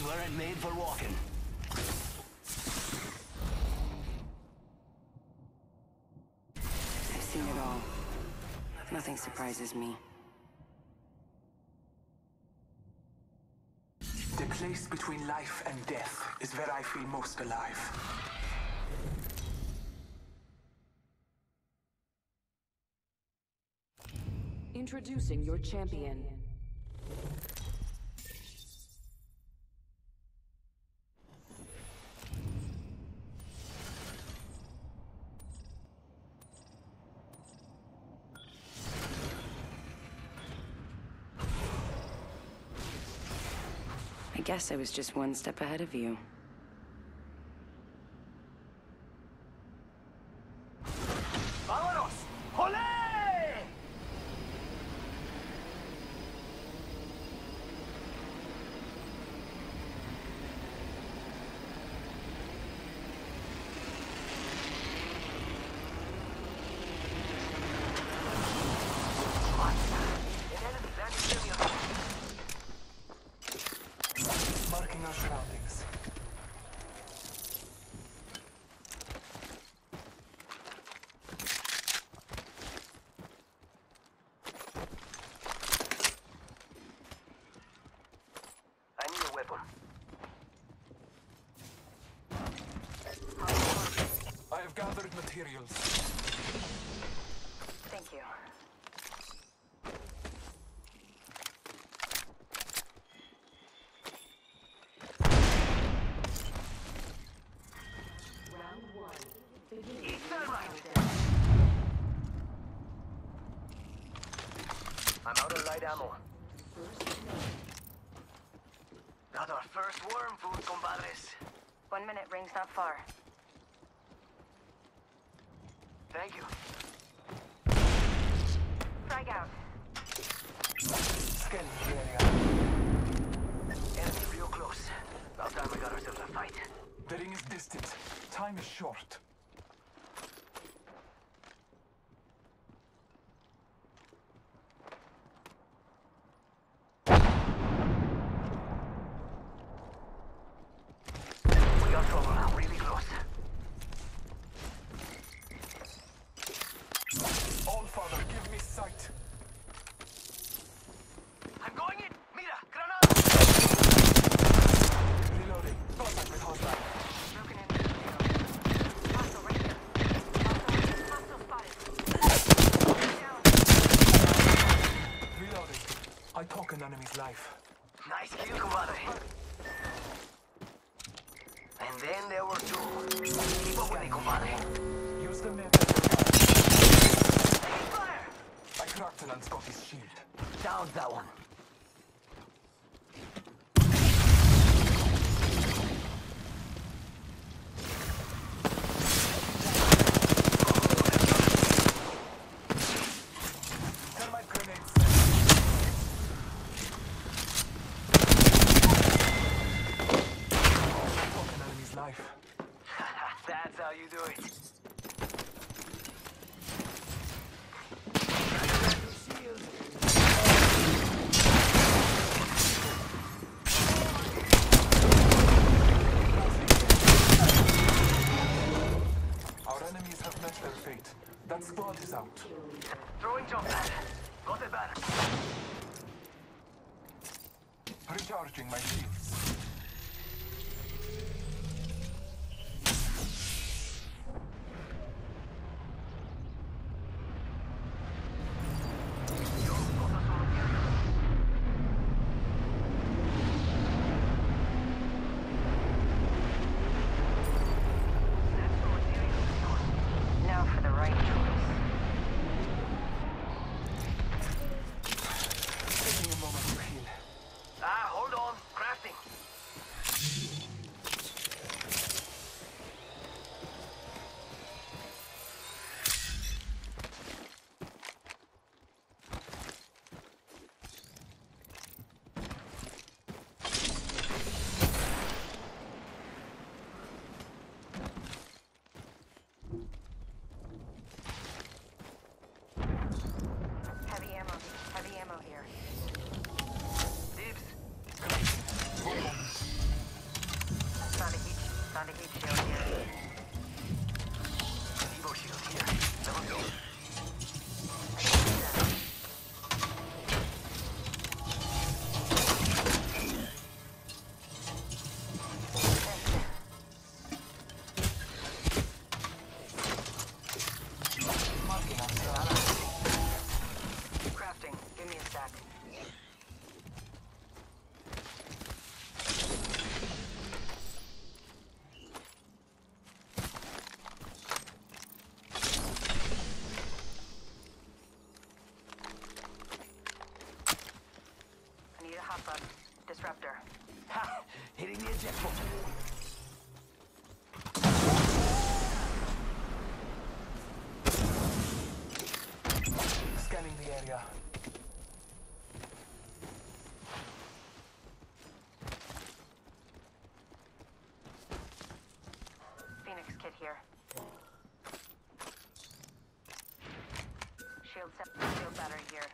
weren't made for walking. I've seen it all. Nothing surprises me. The place between life and death is where I feel most alive. Introducing your champion. I guess I was just one step ahead of you. ¡Vámonos! ¡Olé! Marking our surroundings. I need a weapon. I have gathered materials. Thank you. I'm out of light ammo. Got our first worm food, compadres. One minute ring's not far. Thank you. Frag out. Scanning the area. Enemy real close. About time we got ourselves a fight. The ring is distant. Time is short. We got trouble. Really close. All Father, give me sight. I'm going in. Mira, granada. Reloading. Contact with hostile. Broken in. Hostile right here. Hostile, hostile spotted. Reloading. I took an enemy's life. Nice kill, compadre. And then there were two. Keep up with me, compadre. Use the. Taking fire! I cracked an unscottish shield. Down that one. How you doing? Our enemies have met their fate. That squad is out. Throwing jump pad. Got it back. Recharging my shields. Here. Shield set. Shield battery here.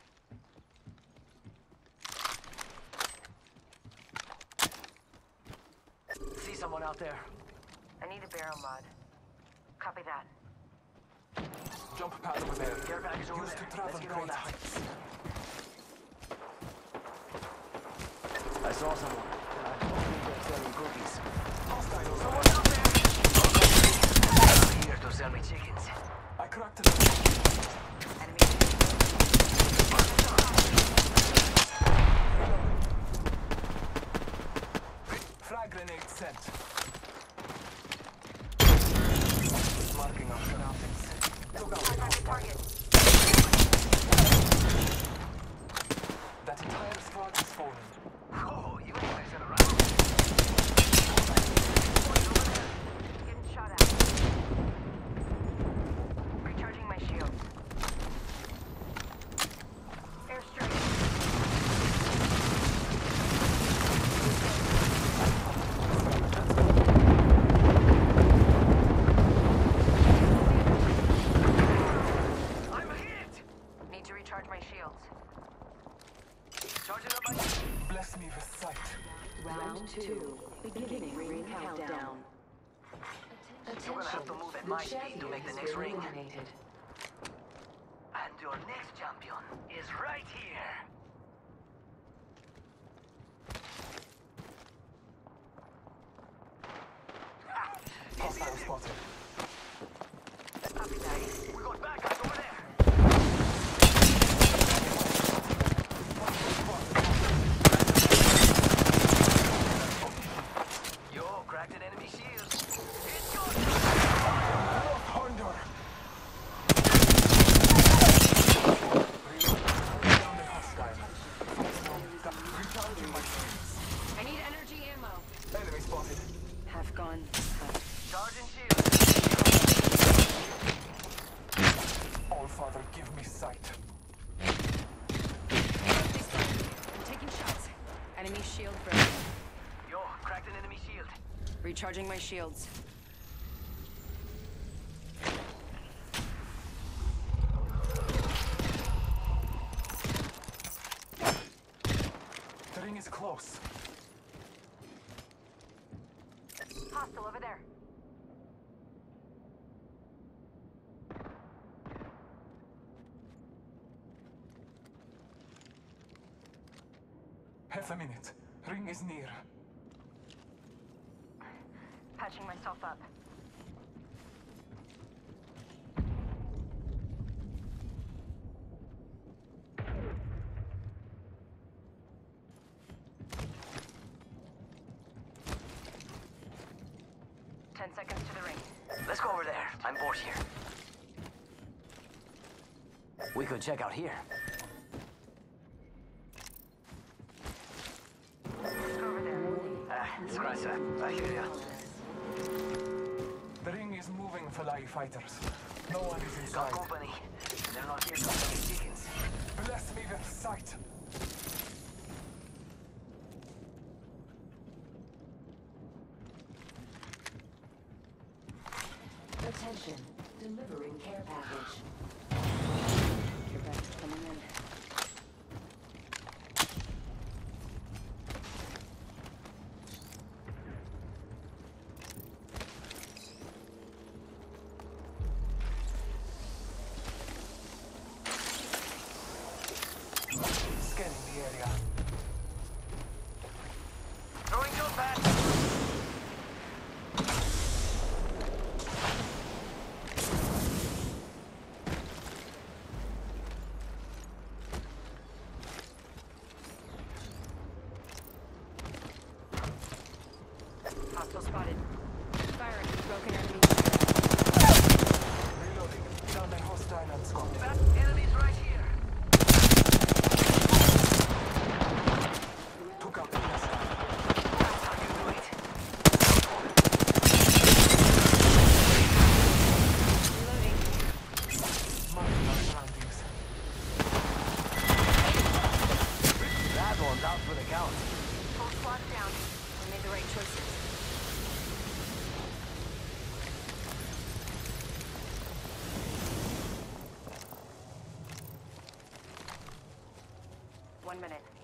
See someone out there. I need a barrel mod. Copy that. Jump pad over there. Care package over Used to travel great heights. I saw someone. I'm here me chickens. I cracked it. Enemy. Frag grenade sent. Marking our surroundings. Look out, Contact the hostile. target. That entire squad has fallen. Oh, you ain't messing around. Getting shot at. Recharging my shield. Airstrike. I'm hit! Need to recharge my shields. Charging up my... Bless me with sight. Round two. Beginning ring countdown. You're gonna have to move at my speed to make the next ring. And your next champion is right here. Hostile spotted. Copy that. We got bad guys over there. Yo, cracked an enemy shield. It's good. Thunder. Down the hostile. Recharging my shields. I need energy ammo. Enemy spotted. Half gone. Charging shield. All Father, give me sight. I'm taking shots. Enemy shield broken. Yo, cracked an enemy shield. Recharging my shields. The ring is close. Hostile over there. Half a minute. Ring is near. Patching myself up. Ten seconds to the ring. Let's go over there. I'm bored here. We could check out here. I hear ya. The ring is moving for live fighters. No one is Got inside. company. They're not here to chickens. Bless me with sight.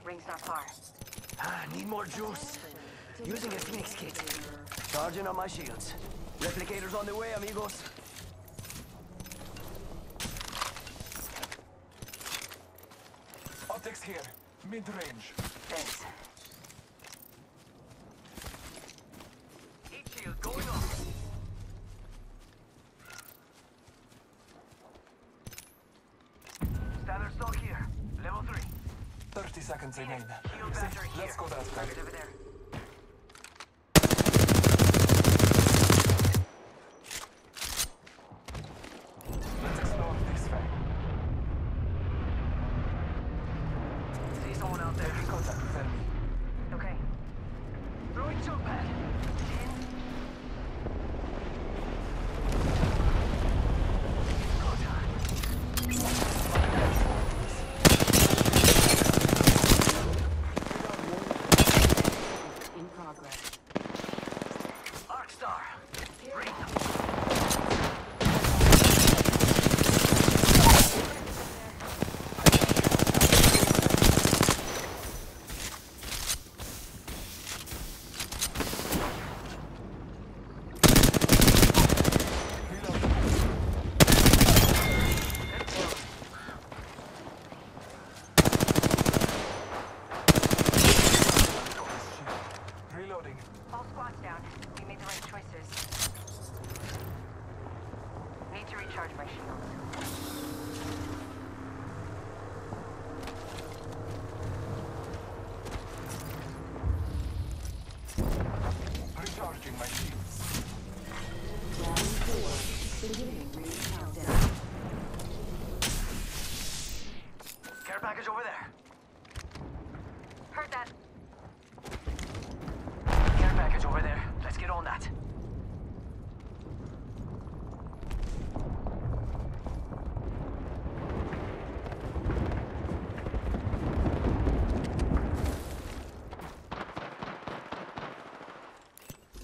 Ring's not far. Ah, need more juice. Using a Phoenix kit. Charging on my shields. Replicators on the way, amigos. Optics here. Mid-range. seconds remain. Let's go that way. recharge my shield.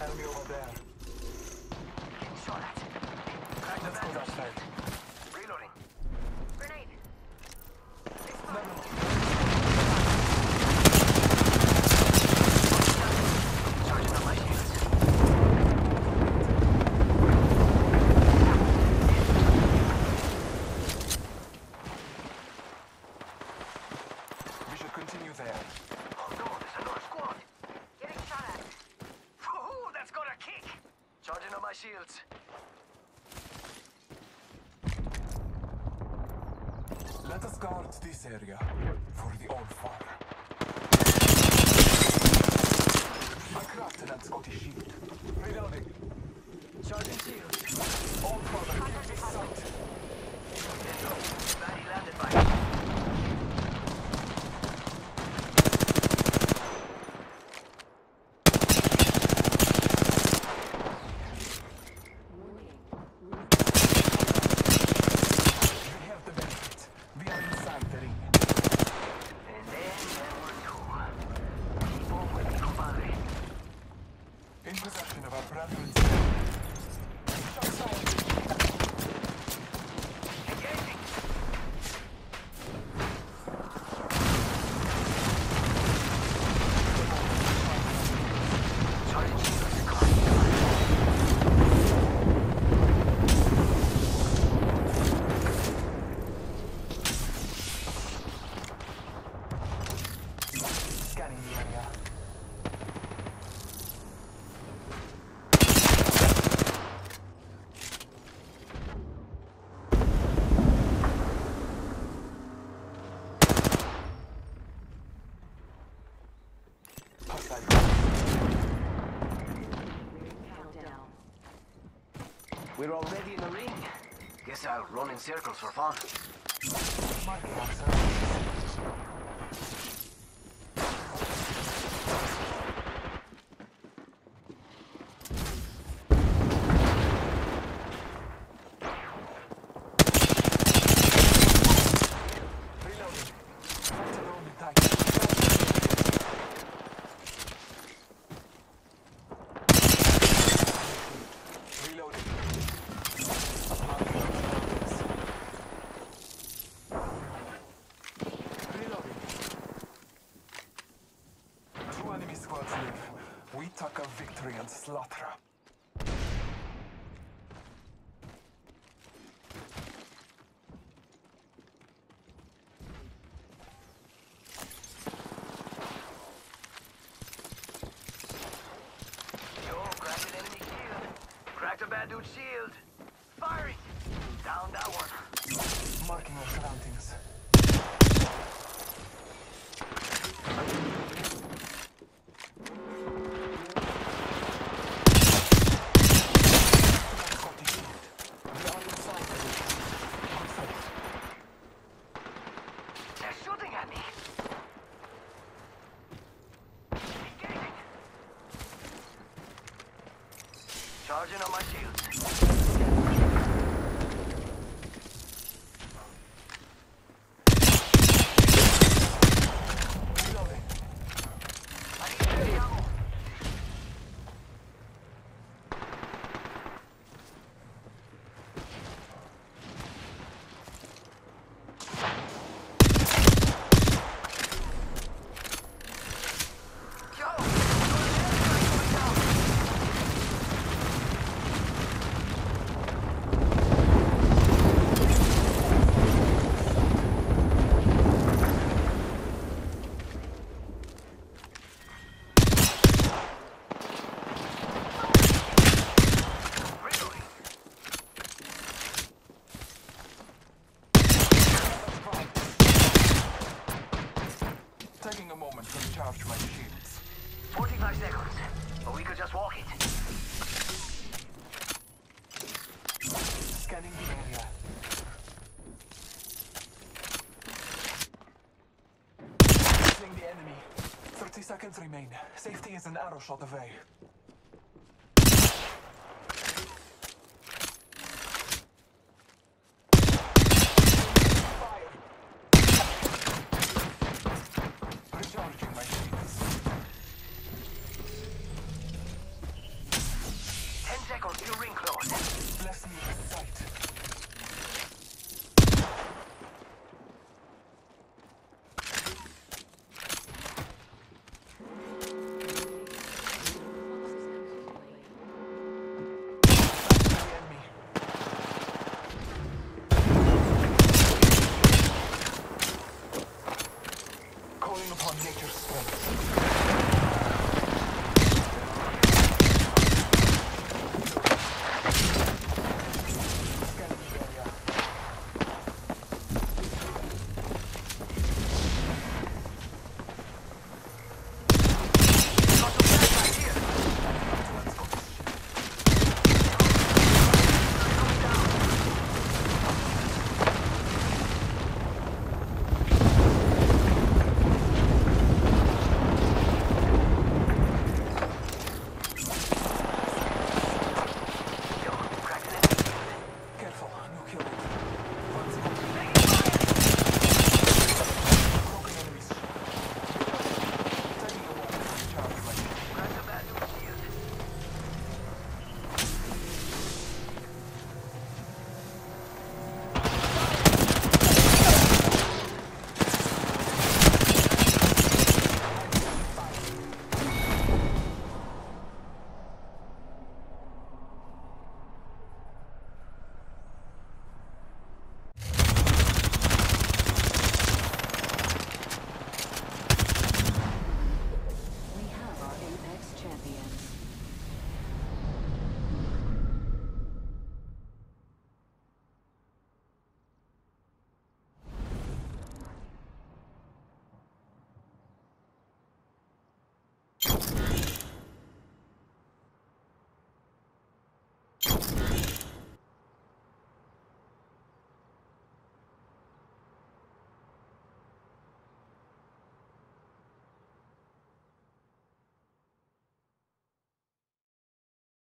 Enemy over there. Saw that. Let's go. this area for the old father. I crafted an Scottish shield. Reloading. Charging shield. We're already in the ring. Guess I'll run in circles for fun. Latra. Yo, cracked an enemy shield. Cracked a bad dude's shield. Firing. Down that one. Marking our surroundings. Charging on my shields. The enemy. 30 seconds remain. Safety is an arrow shot away.